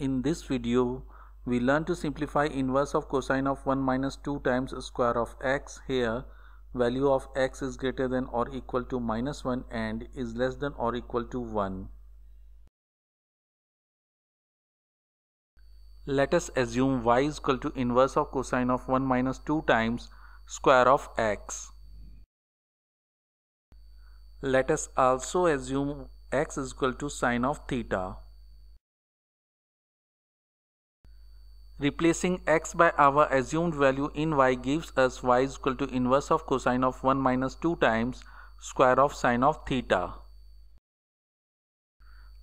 In this video, we learn to simplify inverse of cosine of 1 minus 2 times square of x. Here, value of x is greater than or equal to minus 1 and is less than or equal to 1. Let us assume y is equal to inverse of cosine of 1 minus 2 times square of x. Let us also assume x is equal to sine of theta. Replacing x by our assumed value in y gives us y is equal to inverse of cosine of 1 minus 2 times square of sine of theta.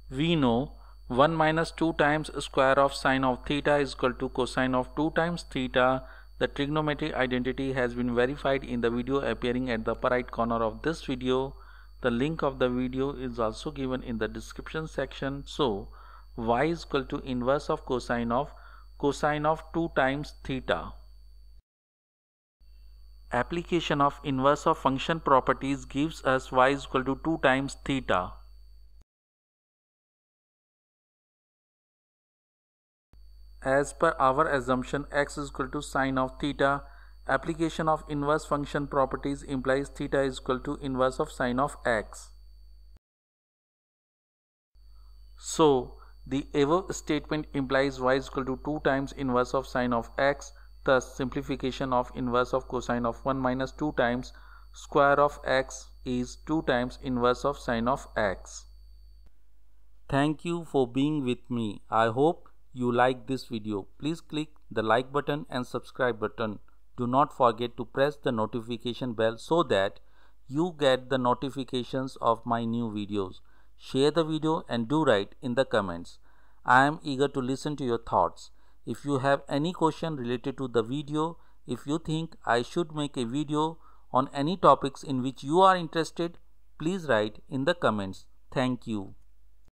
We know 1 minus 2 times square of sine of theta is equal to cosine of 2 times theta. The trigonometric identity has been verified in the video appearing at the upper right corner of this video. The link of the video is also given in the description section. So, y is equal to inverse of cosine of cosine of 2 times theta. Application of inverse of function properties gives us y is equal to 2 times theta. As per our assumption x is equal to sine of theta, application of inverse function properties implies theta is equal to inverse of sine of x. So, the above statement implies y is equal to 2 times inverse of sine of x. Thus, simplification of inverse of cosine of 1 minus 2 times square of x is 2 times inverse of sine of x. Thank you for being with me. I hope you like this video. Please click the like button and subscribe button. Do not forget to press the notification bell so that you get the notifications of my new videos. Share the video and do write in the comments. I am eager to listen to your thoughts. If you have any question related to the video, if you think I should make a video on any topics in which you are interested, please write in the comments. Thank you.